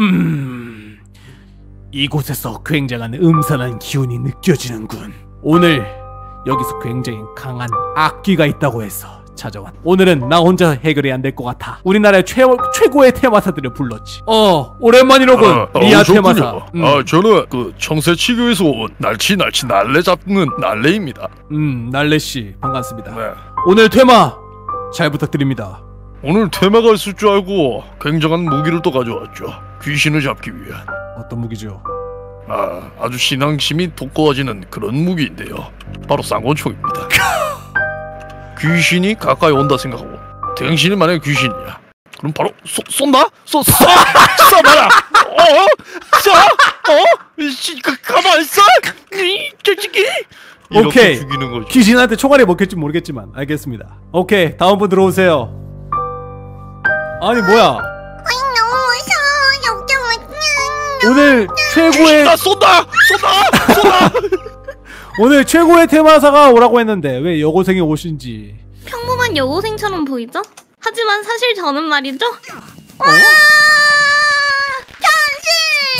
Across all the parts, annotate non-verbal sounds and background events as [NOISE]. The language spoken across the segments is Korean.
음, 이곳에서 굉장한 음산한 기운이 느껴지는군. 오늘 여기서 굉장히 강한 악기가 있다고 해서 찾아왔. 오늘은 나 혼자 해결이 안 될 것 같아. 우리나라의 최, 최고의 테마사들을 불렀지. 어, 오랜만이로군. 아, 리아 오셨군요. 테마사. 음, 아, 저는 그 청새치교에서 온 날치 날치 날래 잡는 날래입니다. 음, 날래 씨 반갑습니다. 네. 오늘 테마 잘 부탁드립니다. 오늘 테마가 있을 줄 알고 굉장한 무기를 또 가져왔죠. 귀신을 잡기 위한. 어떤 무기죠? 아, 아주 신앙심이 돋구어지는 그런 무기인데요. 바로 쌍권총입니다. [LAUGHS] 귀신이 가까이 온다 생각하고 당신이 만약에 귀신이야. 그럼 바로 쏘, 쏜다? 쏘, 쏴! [LAUGHS] 쏴봐라! 어? 쏴! 어? 씨, 가, 가만 있어! 이, 저지기! 이렇게 오케이. 죽이는 거죠. 귀신한테 총알이 먹힐지 모르겠지만 알겠습니다. 오케이 다음 분 들어오세요. 아니 뭐야? 오늘 최고의 나 쏜다! 쏜다! 쏜다! [LAUGHS] 오늘 최고의 테마사가 오라고 했는데 왜 여고생이 오신지. 평범한 여고생처럼 보이죠? 하지만 사실 저는 말이죠. 와!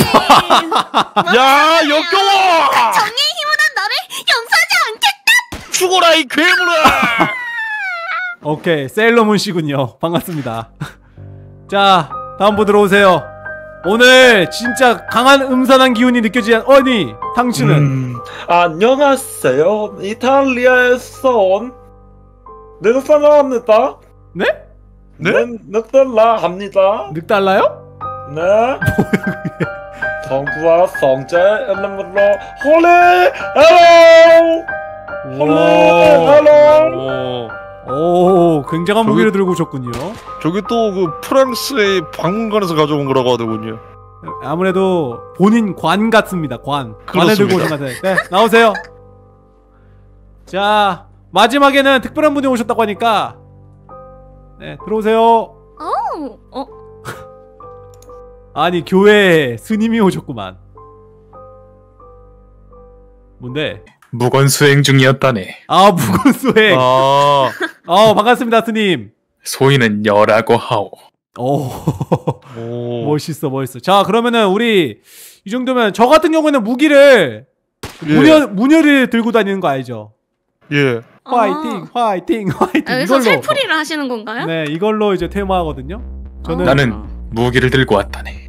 변신! [LAUGHS] 야, 역겨워! 정의의 힘으로 너를 용서하지 않겠다. 죽어라, 이 괴물아! 오케이 세일러문 씨군요. 반갑습니다. [LAUGHS] 자 다음 분 들어오세요. 오늘 진짜 강한 음산한 기운이 느껴지는 아니 당신은 음, 안녕하세요. 이탈리아에서 온 늑달라합니다. 네? 네? 늑달라 합니다. 늑달라요? 네. [LAUGHS] 성부와 성자 이름으로 holy hello holy hello 오, 오 굉장한 저기- 무기를 들고 오셨군요. 저기 또 그 프랑스의 박물관에서 가져온 거라고 하더군요. 아무래도 본인 관 같습니다. 관. 관을 들고 오신. 것 같아요. 네, 나오세요. 자, 마지막에는 특별한 분이 오셨다고 하니까 네, 들어오세요. 어, 어, [LAUGHS] 아니, 교회에 스님이 오셨구만. 뭔데? 무건 수행 중이었다네. 아, 무건 수행. 어. 아, 반갑습니다, 스님. 소인은 여라고 하오. 오, 오, 멋있어, 멋있어. 자, 그러면은 우리 이 정도면 저 같은 경우에는 무기를 예, 문열 문열을 들고 다니는 거 알죠? 예. 화이팅, 화이팅, 화이팅. 아, 여기서 살풀이를 하시는 건가요? 네, 이걸로 이제 테마하거든요. 저는 어. 나는 무기를 들고 왔다네.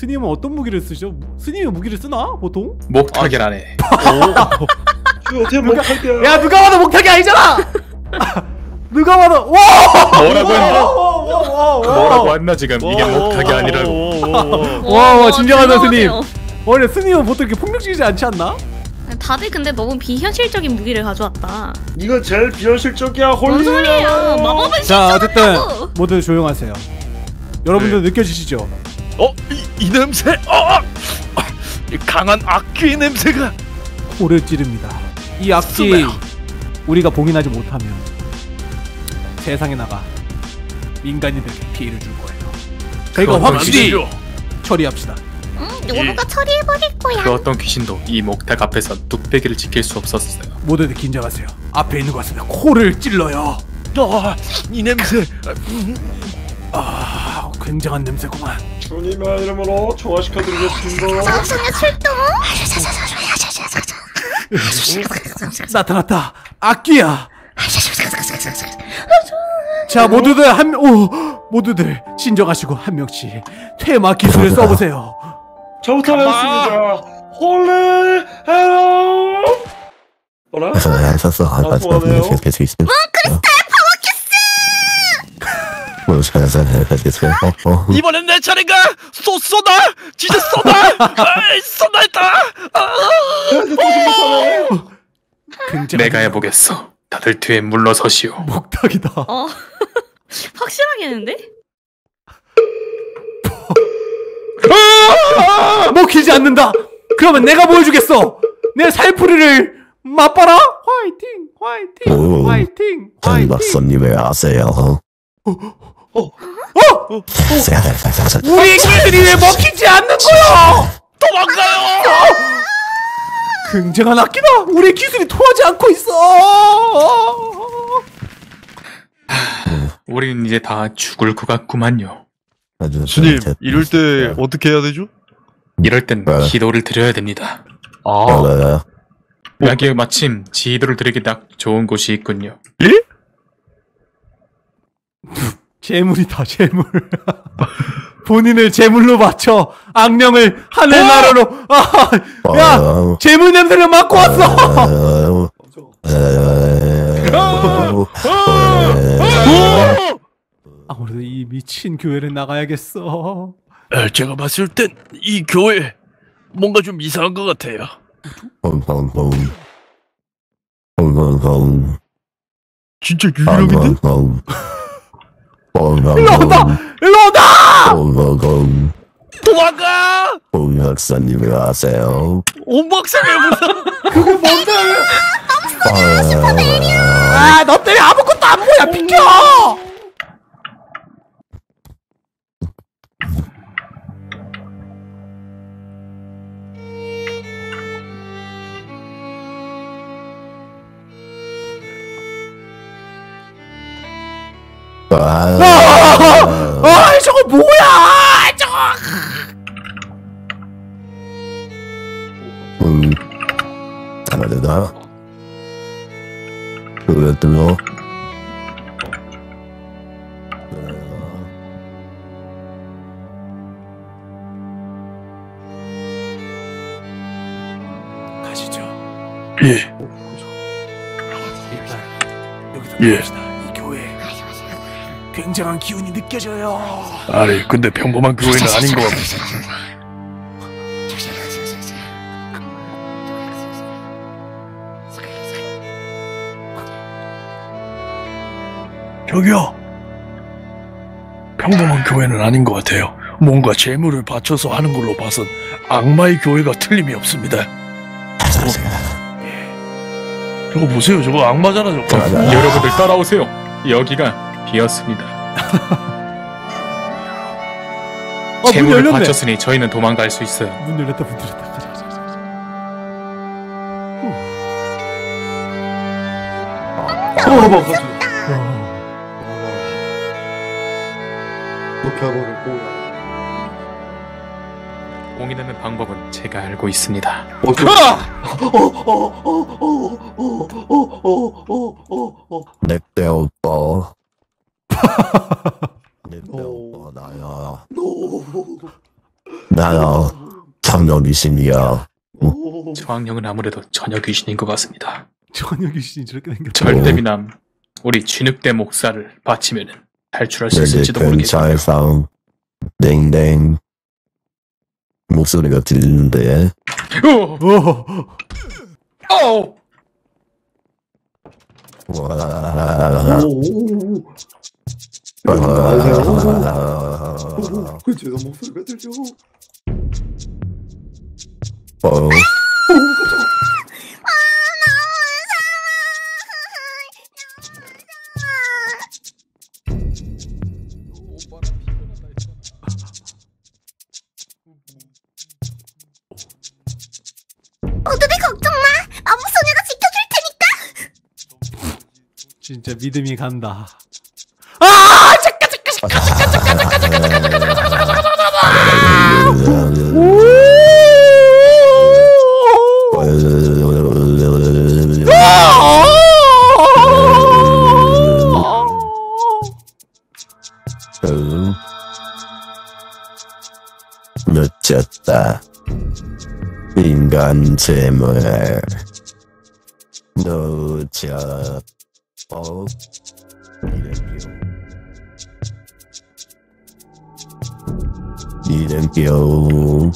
스님은 어떤 무기를 쓰죠? 무- 스님이 무기를 쓰나? 보통? 목탁이라네. 저 어떻게 못할게요. 야, 누가 봐도 목탁이 아니잖아. [LAUGHS] 누가 봐도 와! 뭐라고 했나? 와, 뭐라고 했나 지금 이게 목탁이 아니라고. 와, 와, 진정하다, 즐거우세요. 원래 스님은 보통 이렇게 폭력적이지 않지 않나? 다들 근데 너무 비현실적인 무기를 가져왔다. 이거 제일 비현실적이야. 뭔 holy? 마법은 자, 어쨌든. 모두 조용하세요. 여러분들 느껴지시죠? 어, 이, 이 냄새. 어, 아, 이 강한 악귀의 냄새가. 코를 찌릅니다. 이 쏘매요. 우리가 봉인하지 못하면 세상에 나가 민간인들에게 피해를 줄 거예요. 그건 확실히. 처리합시다. 응, 요루가 처리해버릴 거야. 그 어떤 귀신도 이 목탁 앞에서 뚝배기를 지킬 수 없었어요. 모두들 긴장하세요. 앞에 있는 것 같습니다. 코를 찔러요. 아, 이 냄새. 아, 굉장한 냄새구만. 주님의 이름으로 정화시켜드리겠습니다. 정성의 출동. 나타났다. 악기야. 자, 모두들 한 오, 모두들 진정하시고 한 명씩 테마 기술을 써보세요. 저부터 하겠습니다. holy hello 뭐라? 아, 통하네요. [LAUGHS] 이번엔 내 차례인가? 쏘 쏘다. 진짜 쏘다. [LAUGHS] 쏜다 했다. 굉장히 내가 해보겠어. 다들 뒤에 물러서시오. 목탁이다. 어, [LAUGHS] 확실하겠는데? 먹히지 않는다. 그러면 내가 보여주겠어. 내 살풀이를 맛봐라. 화이팅, 화이팅, 오. 화이팅, 전 화이팅. 박사님의 아세요? 우리 기술이 왜 먹히지 않는 거야? 도망가요. 굉장한 악기다. 우리 기술이 통하지 않고 있어. 우린 이제 다 죽을 것 같구만요. 스님 이럴 때 어떻게 해야 되죠? 이럴 땐 네. 기도를 드려야 됩니다. 아 여기에 마침 지도를 드리기 딱 좋은 곳이 있군요. 재물이다 재물. [LAUGHS] 본인을 재물로 바쳐 악령을 하늘 나라로. 아, 야 재물 냄새를 맡고 왔어. 아무래도 이 미친 교회를 나가야겠어. 에, 제가 봤을 땐 이 교회 뭔가 좀 이상한 것 같아요. 진짜 유령인데? 일로 온다. 일로 온다. 도망가! 박사님이 하세요. 온 박사가 무슨 아, 너 때문에 아무것도 안 보여. 비켜. 아, 아, 저거 뭐야? 저거. 음, 잘하다. 그랬더니 가시죠. 예. 일단 여기서 예. 굉장한 기운이 느껴져요. 아니 근데 평범한 교회는 아닌 것 같고 저기요. 평범한 교회는 아닌 것 같아요. 뭔가 재물을 바쳐서 하는 걸로 봐선 악마의 교회가 틀림이 없습니다. 저거 보세요. 저거 악마잖아 저거. 여러분들 따라오세요. 여기가 비었습니다. 어, 문 재물을 열렸네. 바쳤으니 저희는 도망갈 수 있어요. 문 열렸다, 문 열렸다. 가자, 가자, 가자. 가자. 어, 뭐. 어. 이렇게 하고 공인하는 방법은 제가 알고 있습니다. 어, 저... 늑대 오빠. 늑대 오빠 나야. 나야. 참여 미신이야. 저 악령은 아무래도 전혀 귀신인 것 같습니다. 전혀 귀신이 저렇게 생겼다. 절대미남 우리 쥐늑대 목사를 바치면 탈출할 수 여기 있을지도 모르겠어요. 근처에서 땡땡 목소리가 들리는데 어, 어. 어, 진짜 믿음이 간다. 놓쳤다. 인간 재물 놓쳐. 어? 이름표. 이름표.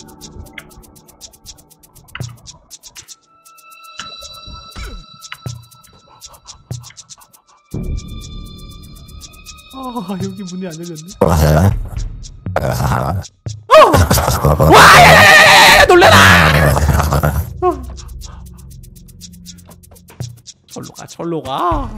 아, 여기 문이 안 열렸네. 야, 놀래라! 절로 가, 절로 가.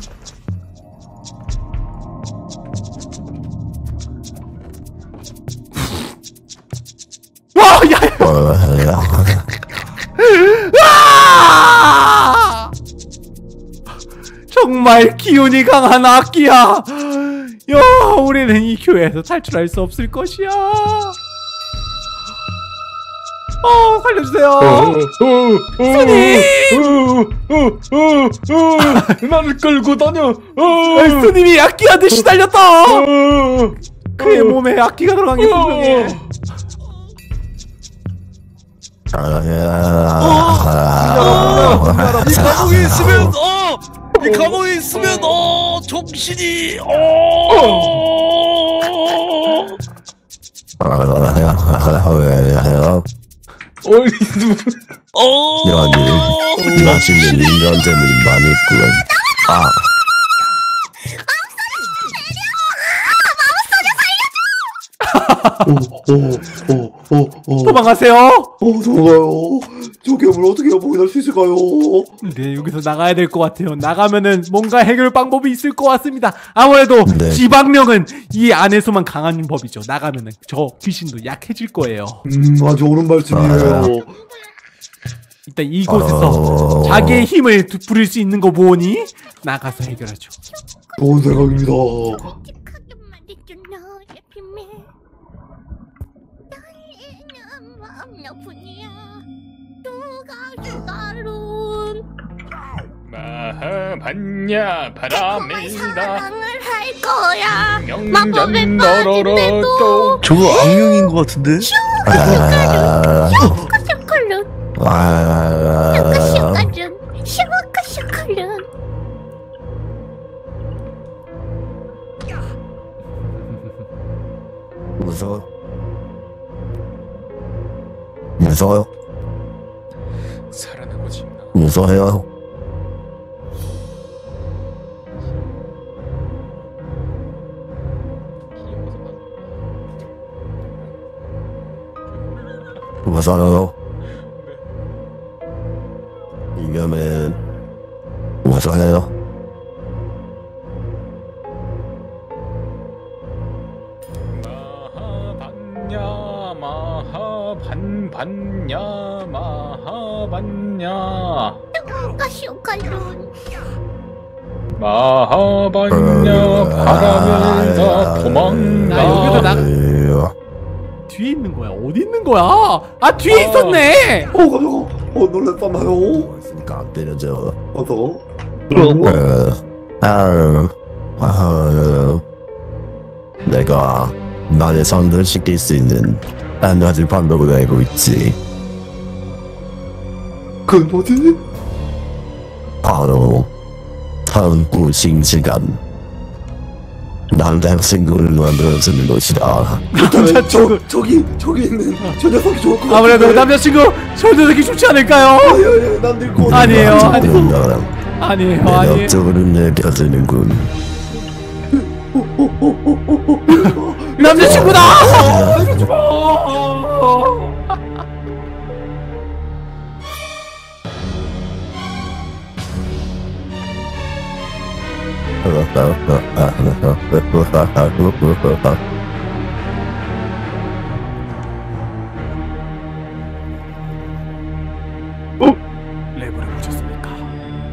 정말 기운이 강한 악기야. 야, 우리는 이 교회에서 탈출할 수 없을 것이야. 어, 살려주세요. 나를 끌고 다녀. 아, 스님이 악기한테 시달렸다. 그의 몸에 악기가 들어간 게 분명해. 이 감옥에 있으면 어, 이 감옥에 있으면 어, 정신이 어. 어이 누? 어. 여기 맛있는 인간들이 많이 있구나. 아, 오 오 오 오오 도망가세요. 어 도망가요 저 괴물 어떻게 벗어날 수 있을까요 네, 여기서 나가야 될 것 같아요. 나가면은 뭔가 해결 방법이 있을 것 같습니다. 아무래도 네. 지방령은 이 안에서만 강한 법이죠. 나가면은 저 귀신도 약해질 거예요. 음 아주 옳은 말씀이에요 일단 이곳에서 어. 자기의 힘을 두- 부릴 수 있는 거 보니 나가서 해결하죠. 좋은 생각입니다 마하반야 정말 바람이다 사랑을 할 거야 마법에 빠진데도 또 저거 악령인 것 같은데? 아, 아, 슈카슈카룬 슈카슈카룬 무서워. 무서워요? 살아나고 싶나 무서워요? 무서워요? 이겨면 무서워요? 마하반야 마하반반야 마하반야 슈카슈카룬 마하반야 바람이다 도망가 야, 여기서 나- 뒤에 있는 거야. 어디 있는 거야? 아 뒤에 있었네. 어 깜짝아 어 놀랬잖아요 있으니까 안 때려줘. 어서 어, 아, 아, 내가 나의 손을 시킬 수 있는 한 가지 방법을 알고 있지. 그건 뭐지? 바로 한구신 시간. 남자 친구를 만들어주는 것이다. 일단은 저, 저기 저기 있는 저 녀석이 좋을 것 아무래도 남자친구 저 녀석이 좋지 않을까요? 아니에요 난 늙고 아니에요, 아니에요. 아니요. 아니에요, 내 아니에요. 업적으로 느껴지는군. 남자친구다. 랩을 보셨습니까?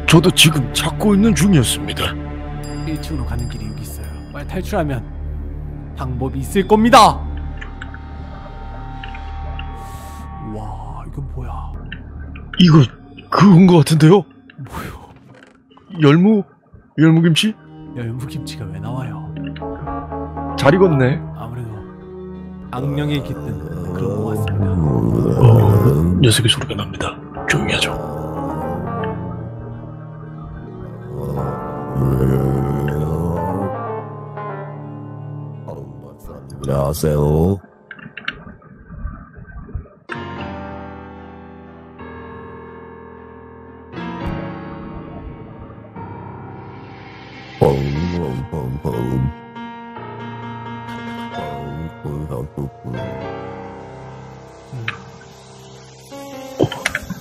저도 지금 찾고 있는 중이었습니다. 1층으로 가는 길이 여기 있어요. 빨리 탈출하면 방법이 있을 겁니다. 와, 이건 뭐야? 이거 그건 것 같은데요? 뭐요? 열무 열무김치 열무김치가 왜 나와요? 잘 익었네. 아무래도 악령에 깃든 그런 것 같습니다. 어, 녀석의 소리가 납니다. 조용히 하죠. 안녕하세요.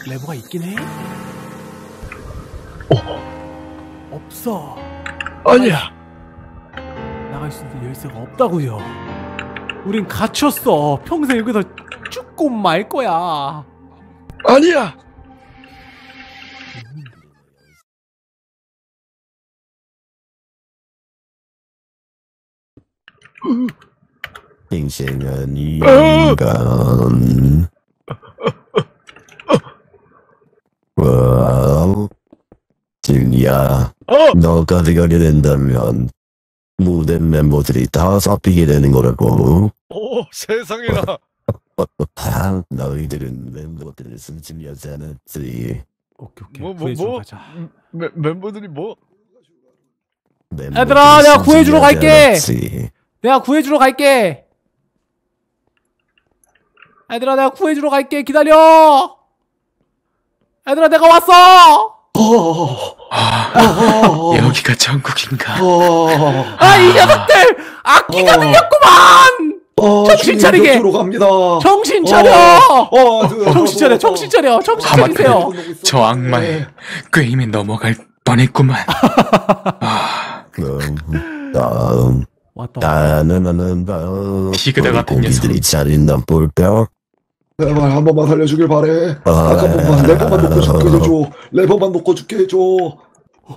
레버가 있긴 해? 없어. 아니야. 나갈 수 있는 열쇠가 없다고요. 우린 갇혔어. 평생 여기서 죽고 말 거야. 아니야. 인생은 인간. wow. 진이야, 어! 너가 되게 된다면 모든 멤버들이 다 잡히게 되는 거라고. 오 세상에나. 아, 너희들은 멤버들을 숨지려지 않았지. 오케이 오케이 뭐, 뭐, 구해주러 뭐? 가자 멤- 멤버들이 뭐? 얘들아, 내가 구해주러 갈게. 않았지. 내가 구해주러 갈게 얘들아 내가 구해주러 갈게 기다려 얘들아 내가 왔어 어, 여기가 천국인가? 어, 아이 녀석들 악기가 어. 들렸구만 어, 정신 차리게. 갑니다. 정신 차려 정신 차려 정신 차려 정신 차리세요 저 악마의 꾀임에 넘어갈 뻔했구만. [LAUGHS] 아, 음, 다음. 왔다 나는 다음. 비그다 같은 고기들이 차린다 볼까? 제발 한 번만 살려주길 바래. 아, 한 번만 레버만 놓고 죽게 해줘. 레버만 놓고 죽게 해줘.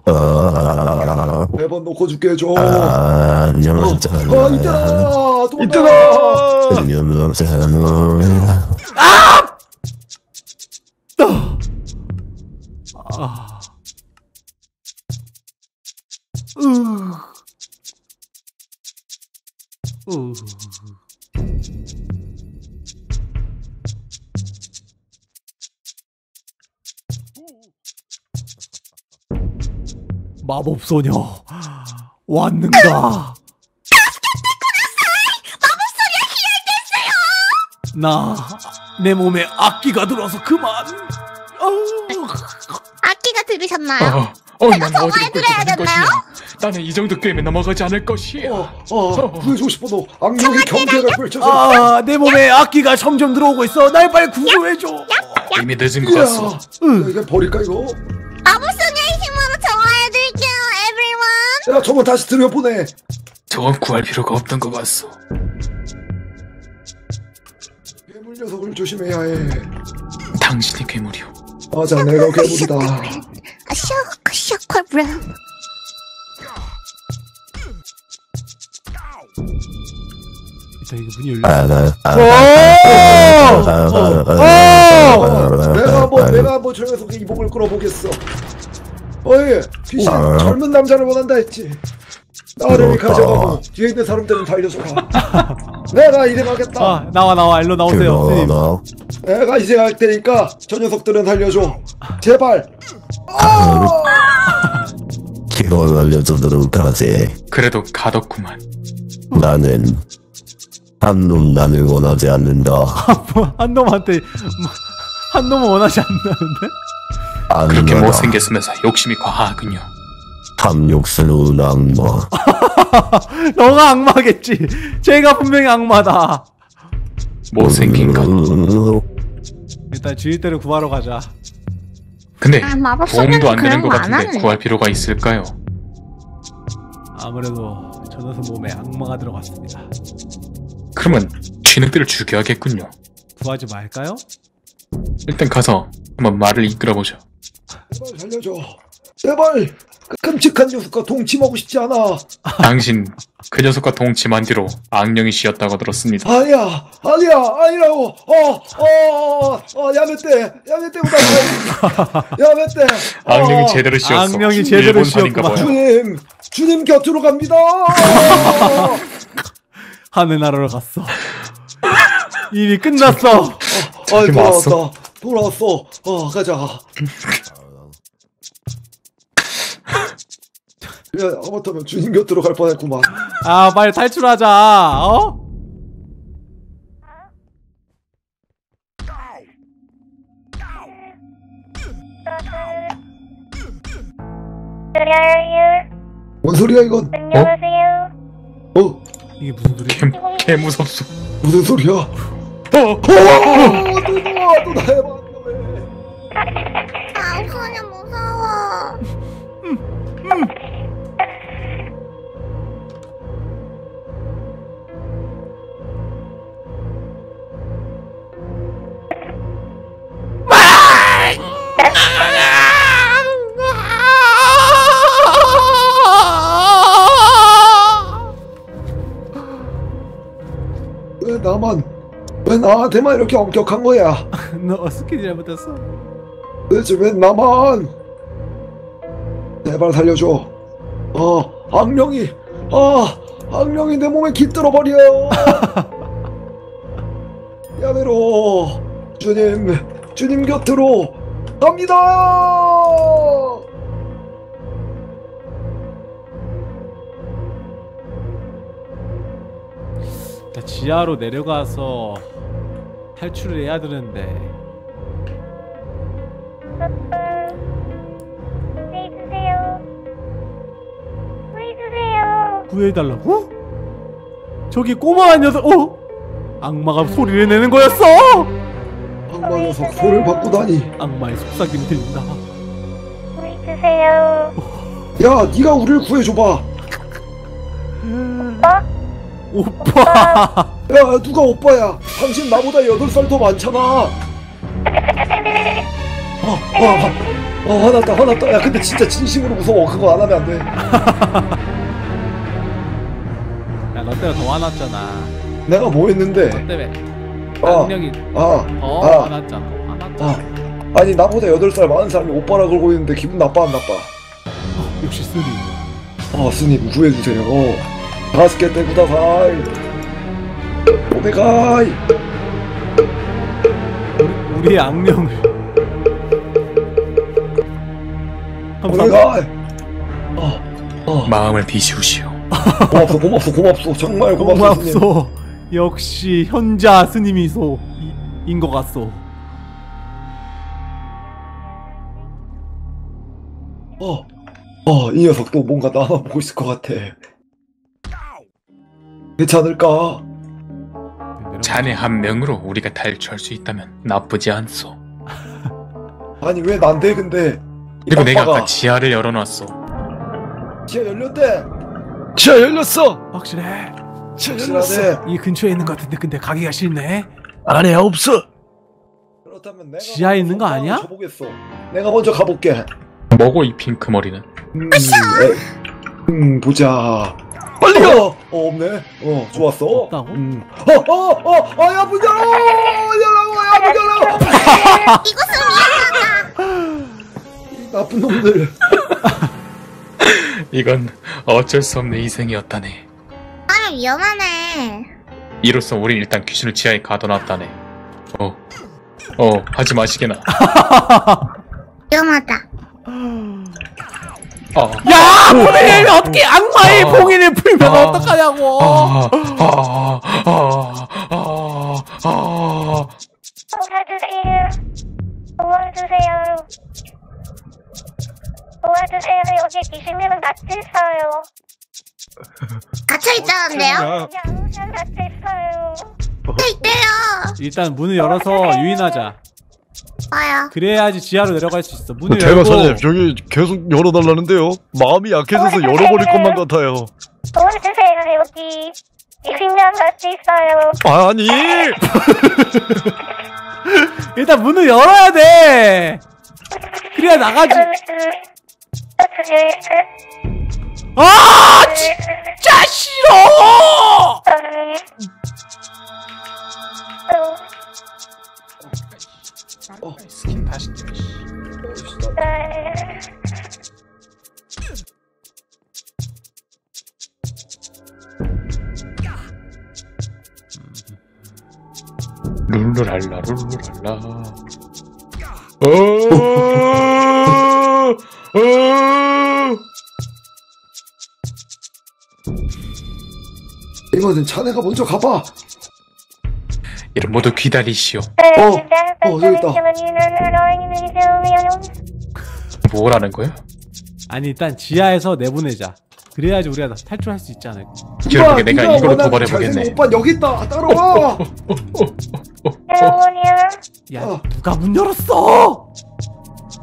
아, 레버 놓고 죽게 해줘. 아, 어, 안녕하세요. 아, 이때다. 이때다. 안녕하세요. 아. 으. 으. 마법 소녀 왔는가? 나 내 몸에 악기가 들어서 그만. 어. 악기가 들으셨나요? 어, 어, 난 어디로 그래야겠나요? 것이야. 나는 이 정도 꾀임에 넘어가지 않을 것이야. 어, 어, 구해주고 싶어 너. 악령의 경계가 펼쳐져. 아, 내 몸에 악기가 점점 들어오고 있어. 날 빨리 구조해줘. 이미 늦은 것 같소. 이게 버릴까 이거? 야, 저거 다시 들여보내. 저건 구할 필요가 없던 것 같소. 괴물 녀석을 조심해야 해. 당신이 괴물이오. 맞아, 내가 괴물이다. 아, 쇼크, 쇼크, 룸. 일단 이거 문이 열려. 아, 나, 아, 오! 아, 내가 한번 내가 한번 저 녀석의 이복을 끌어보겠어. 어이, 귀신 아. 젊은 남자를 원한다 했지. 나를 그렇다. 가져가고 뒤에 있는 사람들은 달려줘라. [LAUGHS] 내가 일행하겠다. 아, 나와 나와 일로 나오세요. 내가 이제 할 테니까 저 녀석들은 달려줘. 제발. 기본 알려주도록 하지. 그래도 가뒀구만. 나는 한놈 나를 원하지 않는다. 뭐, [LAUGHS] 한 놈한테 뭐, 한 놈은 원하지 않나는데? 그렇게. 못생겼으면서 욕심이 과하군요. 탐욕스러운 악마. [LAUGHS] 너가 악마겠지. 제가 분명히 악마다. 못생긴 것. 일단 주일대를 구하러 가자. 근데 아, 도움도 안 되는 것 같은데. 구할 필요가 있을까요? 아무래도 저 녀석 몸에 악마가 들어갔습니다. 그러면 쥐늑들을 죽여야겠군요. 구하지 말까요? 일단 가서 한번 말을 이끌어보죠. 제발 살려줘. 제발. 그 끔찍한 녀석과 동침하고 싶지 않아. 당신 그 녀석과 동침한 뒤로 악령이 씌었다고 들었습니다. 아니야, 아니야, 아니라고. 어, 어, 어, 야매떼, 야매떼보다 야매떼. 악령이 어, 제대로 씌었어. 악령이 제대로 씌었구만. 주님, 주님 곁으로 갑니다. [LAUGHS] 하늘 나라로 갔어. 이미 끝났어. 어, 저기 돌아왔다. 왔어? 돌아왔어. 어, 가자. 야, 아무튼 주님 곁으로 갈 뻔했구만. 아, 빨리 탈출하자. 어? 뭔 소리야 이건? 안녕하세요. 어, 이게 무슨 소리야? 개, 개 무섭소. 무슨 소리야? 어! 어! 또 나와! 또 나야 봤나 왜? 당선이 무서워. 음, 음. 나만 왜 나한테만 이렇게 엄격한 거야? [LAUGHS] 너 스킨 잘못했어. 도대체 왜 나만? 제발 살려줘. 아 악령이 아 악령이 내 몸에 깃들어 버려. 야매로 [LAUGHS] 주님 주님 곁으로 갑니다. 자, 지하로 내려가서 탈출을 해야 되는데 구해주세요. 구해주세요. 구해달라고? 저기 꼬마한 녀석 어? 악마가 소리를 내는 거였어! 악마 녀석 소를 바꾸다니. 악마의 속삭임이 들린다 구해주세요. 야 네가 우리를 구해줘봐. 오빠 [LAUGHS] 야 누가 오빠야? 당신 나보다 8살 더 많잖아. 어, 어, 어, 어, 화났다, 화났다. 야, 근데 진짜 진심으로 무서워. 그거 안 하면 안 돼. 야너 때문에 더 화났잖아 내가 뭐 했는데? 너 때문에 아, 악령이 아, 더 아. 화났잖아 화났잖아 아. 아니, 나보다 8살 많은 사람이 오빠라 그러고 있는데 기분 나빠, 안 나빠? 역시 쓰리 아, 스님, 구해주세요. 助けてください. 오메가이. 우리, 우리의 악령을 감사합니다 오메가이. 아, 아, 마음을 비우시오. 고맙소, 고맙소, 고맙소. 정말 고맙소, 스님. 고맙소 역시 현자 스님이소 이- 인것 같소 어, 어, 이 녀석도 뭔가 나만 보고 있을 것 같아. 괜찮을까? 자네 한 명으로 우리가 탈출할 수 있다면 나쁘지 않소. 아니 왜 난데 근데? 이 그리고 내가 아까 지하를 열어놨어. 지하 열렸대. 지하 열렸어. 확실해 지하 확실하네. 이 근처에 있는 것 같은데 근데 가기가 싫네 안에 없어. 그렇다면 내가 지하에 있는 거 아니야? 가보겠어. 내가 먼저 가볼게. 뭐고 이 핑크 머리는? 음, 에, 음 보자. 빨리 가. 어, 어 없네. 어 좋았어. 없다고? 음. 어 어어 아야 문 열어. 열어 야 문 열어. 이 나쁜 놈들. [LAUGHS] 이건 어쩔 수 없는 희생이었다네. 아 위험하네. 이로써 우린 일단 귀신을 지하에 가둬놨다네. 어, 어, 하지 마시게나. [LAUGHS] 위험하다. 아, 야! 봉인을 어떻게 악마의 아. 봉인을 풀면 아. 어떡하냐고 아, 아, 아, 아, 아. 도와주세요. 도와주세요. 도와주세요. 여기 귀신님은 갇혀있어요. 갇혀있다는데요? 양산 갇혀있어요. 갇혀있대요. 일단 문을 열어서 유인하자 와요. 그래야지 지하로 내려갈 수 있어 문을 제가 열고 사장님 여기 계속 열어달라는데요. 마음이 약해져서 열어버릴 것만 같아요. 도와주세요. 여기 귀신님 갇혀있어요. 아니. [LAUGHS] 일단 문을 열어야 돼 그래야 나가지 아 진짜 싫어 룰루랄라 어, 어, 이거는 자네가 먼저 가봐. 이런 모두 기다리시오 어, 어, 여기 있다. 뭐라는 거야? 아니 일단 지하에서 내보내자 그래야지 우리가 탈출할 수 있지 않을까 결국에 내가 이걸로 원하는 도발해 보겠네 잘생긴 오빠 여기 있다. 따라와. [LAUGHS] 야 어. 누가 문 열었어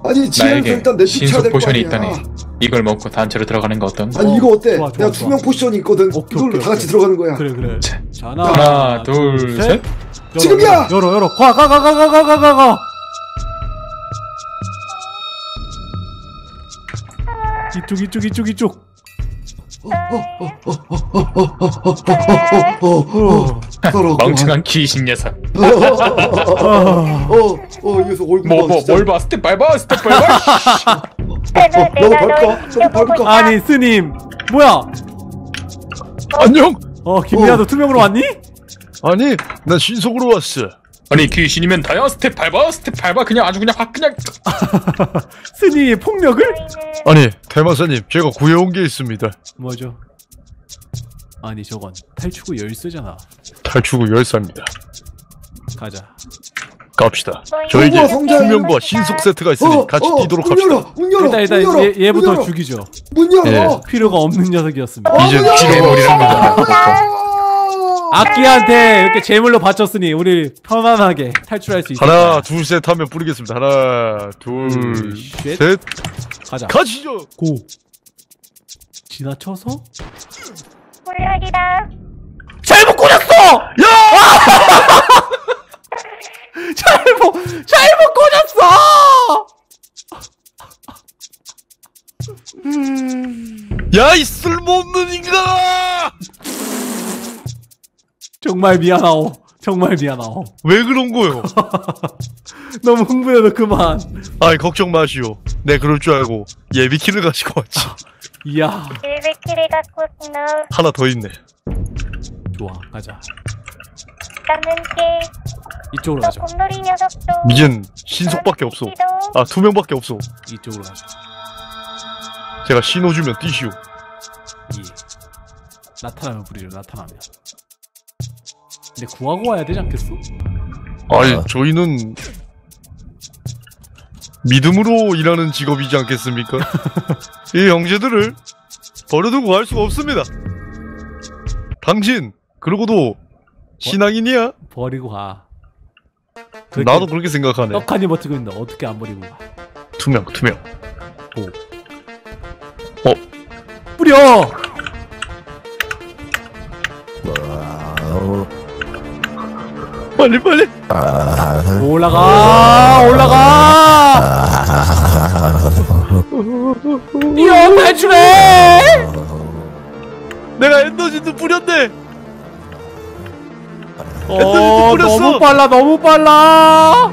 아니 나에게 일단 내쫓아야 신속 될거 포션이 아니야. 있다네 이걸 먹고 단체로 들어가는 거 어떤? 아니 이거 어때? 좋아, 좋아, 내가 좋아. 투명 포션이 있거든. 오케이, 이걸로 오케이, 다 같이 오케이. 들어가는 거야. 그래 그래 자, 자 하나 둘셋 열어, 지금이야! 열어 열어 가 가 가 가 가 가 가가 이쪽 이쪽 이쪽 이쪽 어, 어, 어, 어, 어, 어, 어, 어, 어, 어. 더 러워. [LAUGHS] 멍청한 귀신 녀석. 어, 어, 어, 이 녀석 얼굴 뭐 봐, 진짜. 뭐뭘 봐? 스텝 밟아 스텝 밟아. [LAUGHS] 어, 너무 밟까? 저도 밟을까? 아니 스님 뭐야 안녕. 어 김미아도 투명으로 왔니? 아니 난 신속으로 왔어. 아니 귀신이면 다야 스텝 밟아 스텝 밟아 그냥 아주 그냥 확 그냥 [LAUGHS] 스님의 폭력을? 아니 대마사님 제가 구해온 게 있습니다. 뭐죠? 아니 저건 탈출구 열쇠잖아 탈출구 열사입니다. 가자 갑시다. 저에게 성부와 성자의 투명과 신속 세트가 있으니 같이 뛰도록 문 합시다. 열어, 문 열어, 일단 일단 문 열어, 얘, 얘부터 문 열어, 죽이죠 문 열어. 예. 필요가 없는 녀석이었습니다 어, 이제. 아! 악기한테 이렇게 제물로 바쳤으니 우리 편안하게 탈출할 수 있다 하나 둘 셋 하면 뿌리겠습니다. 하나 둘, 둘 셋. 셋 가자 가시죠. 고 지나쳐서 훌륭이다. 잘못 꽂았어! 야! [LAUGHS] 잘못 잘못 꽂았어! 야 이 쓸모없는 인간아! 정말 미안하오. 정말 미안하오. 왜 그런 거요? [LAUGHS] 너무 흥분해서 그만. 아이 걱정 마시오. 내 그럴 줄 알고 예비키를 가지고 왔지. [LAUGHS] 이야, 일베키를 갖고 있는 하나 더 있네. 좋아, 가자. 까는 게 이쪽으로 가자. 곰돌이 녀석도 이젠 신속밖에 없어. 아 투명밖에 없어. 이쪽으로 가자. 제가 신호 주면 뛰시오. 이 나타나면 부리죠. 나타나면. 근데 구하고 와야 되지 않겠어? 아니 아. 저희는 믿음으로 일하는 직업이지 않겠습니까? [LAUGHS] 이 형제들을 버려두고 갈 수가 없습니다. 당신 그러고도 신앙인이야? 버리고 가. 나도 그렇게 생각하네. 떡하니 버티고 있는데 어떻게 안 버리고 가? 투명 투명. 뿌려! 와우. 빨리 빨리. 아, 올라가! 올라가! 뛰어! 탈출해! 내가 엔더진주 뿌렸네. 어, 뿌렸어. 너무 빨라, 너무 빨라!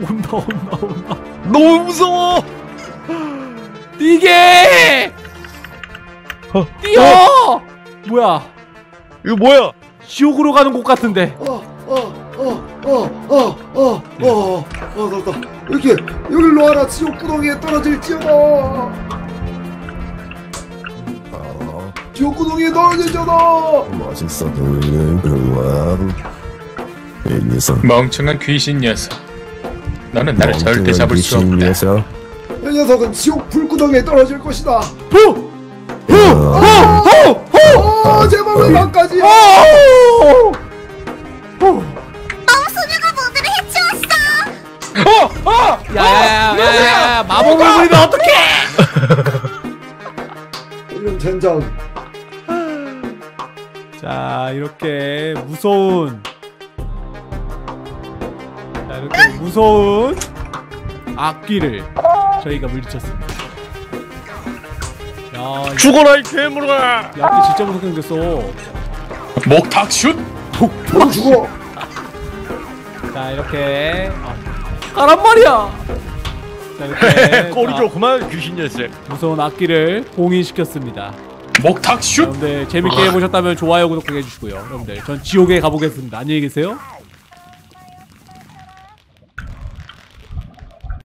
온다, 온다, 온다. 너무 무서워. 뛰게! 어, 뛰어! 뭐야? 이거 뭐야? 지옥으로 가는 곳 같은데. 어, 어, 어, 어, 어, 어, 어, 어, 나다. 이렇게 여기를 놓아라 지옥 구덩이에 떨어질지어다. 어, 지옥 구덩이에 떨어질지어다. 멋있어 보이는 그와 이 녀석. 멍청한 귀신 녀석. 너는 나를 절대 잡을 수 귀신 없다. 녀석. 이 녀석은 지옥 불구덩이에 떨어질 것이다. 후! 어, 후! 후! 어, 왜 나까지? 후! 후! 소녀가 모두를 해치웠어. 야야야야야 마법을 부리면 어떡해! [LAUGHS] 이런 젠장. 자 이렇게 무서운 자 이렇게 무서운 악귀를 저희가 물리쳤습니다 죽어라 이 괴물아. 악귀 진짜 무섭게 생겼어 목탁 슛. 바로 죽어. [LAUGHS] 자 이렇게 아, 가란 말이야 자 이렇게 [LAUGHS] 꼬리 자, 좋구만 귀신 녀석. 무서운 악귀를 봉인시켰습니다 목탁 슛. 여러분들 재밌게 보셨다면 좋아요 구독 해주시고요 여러분들 전 지옥에 가보겠습니다 안녕히 계세요